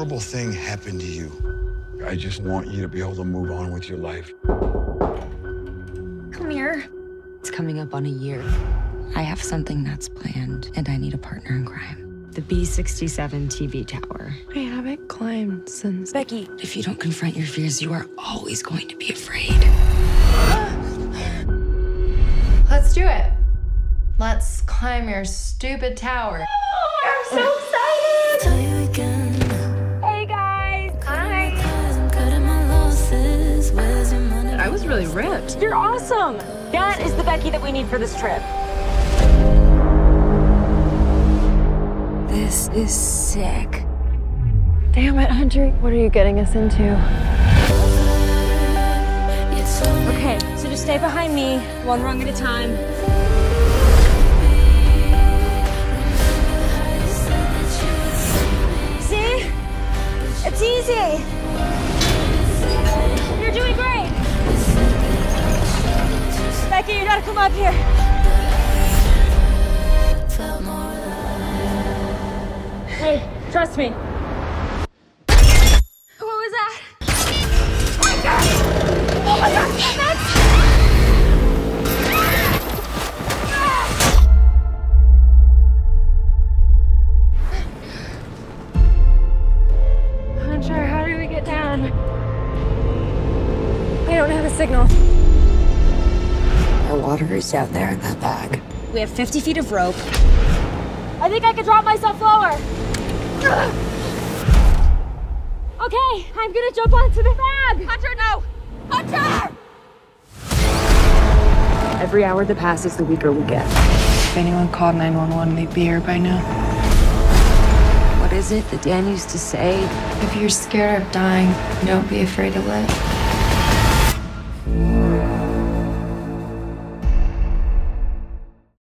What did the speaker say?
horrible thing happened to you. I just want you to be able to move on with your life. Come here. It's coming up on a year. I have something that's planned, and I need a partner in crime. The B67 TV tower. I haven't climbed since. Becky. If you don't confront your fears, you are always going to be afraid. Let's do it. Let's climb your stupid tower. Oh, I'm so really ripped. You're awesome. That is the Becky that we need for this trip. This is sick. Damn it, Hunter. What are you getting us into? Okay, so just stay behind me, one rung at a time. See? It's easy. You're doing great. Come up here. Hey, trust me. What was that? Oh my god! Oh my god! Hunter, how do we get down? I don't have a signal. Water is down there in that bag. We have 50 feet of rope. I think I can drop myself lower. Okay, I'm gonna jump onto the bag. Hunter, no! Hunter! Every hour that passes, the weaker we get. If anyone called 911, they'd be here by now. What is it that Dan used to say? If you're scared of dying, don't be afraid to live.